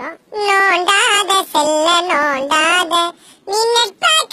നോണ്ടാതെ സെല്ല നോണ്ടാതെ നിന്നെ പാട്ട